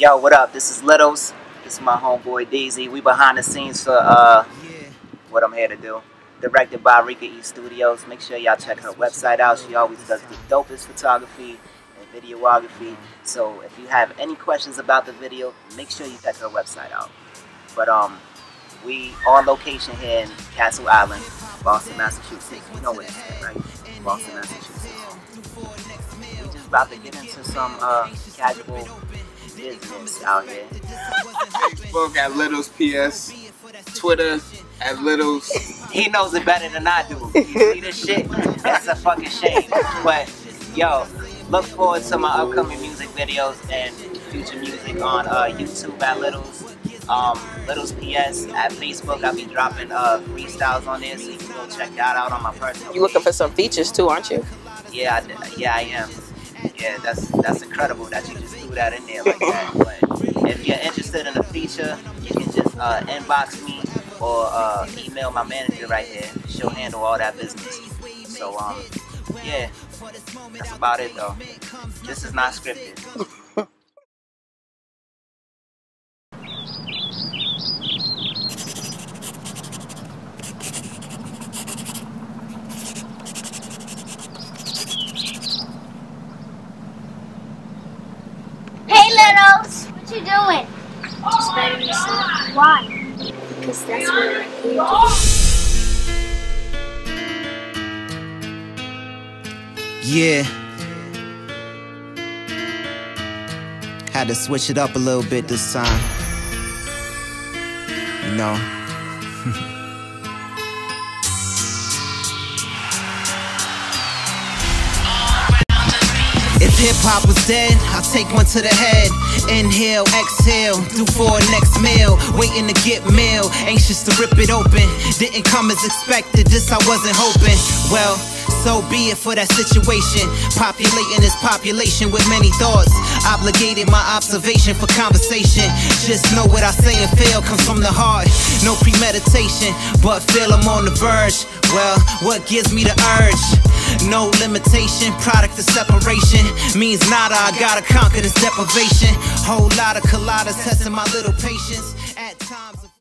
Yo, what up? This is Lyttlez. This is my homeboy DZ. We behind the scenes for uh, what I'm here to do. Directed by Rika E Studios. Make sure y'all check her website out. She always does the dopest photography and videography. So if you have any questions about the video, make sure you check her website out. But um, we on location here in Castle Island, Boston, Massachusetts. You know where it's at, right? Boston, Massachusetts. We just about to get into some uh, casual business out here. Facebook at Lyttlez PS, Twitter at Lyttlez. He knows it better than I do. You see this shit? That's a fucking shame. But yo, look forward to my upcoming music videos and future music on uh, YouTube at Lyttlez. Um, Lyttlez PS at Facebook. I'll be dropping uh, freestyles on there, so you can go check that out on my personal. You looking for some features too, aren't you? Yeah, I, yeah, I am. Yeah, that's that's incredible that you just threw that in there like that. But if you're interested in a feature, you can just uh, inbox me or uh, email my manager right here. She'll handle all that business. So um, yeah, that's about it though. This is not scripted. Lyttlez! What you doing? Just better yourself. Why? Because that's what I to Yeah. Had to switch it up a little bit this time. You know. Hip hop was dead, I'll take one to the head. Inhale, exhale, do for a next meal. Waiting to get meal, anxious to rip it open. Didn't come as expected, this I wasn't hoping. Well, so be it for that situation. Populating this population with many thoughts. Obligated my observation for conversation. Just know what I say and feel comes from the heart. No premeditation, but feel I'm on the verge. Well, what gives me the urge? No limitation, product of separation means nada. I gotta conquer this deprivation. Whole lot of collides testing my little patience. At times.